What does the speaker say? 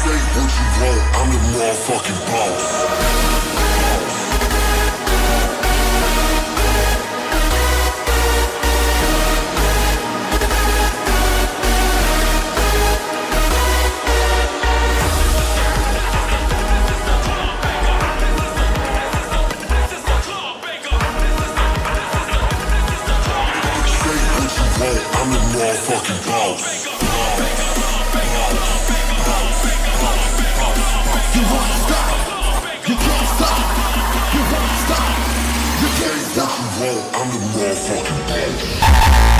Say what you want, I'm the motherfucking boss. I'm the motherfucking boss. You won't stop. You can't stop. You won't stop. You can't stop. I'm the motherfucking. Boss.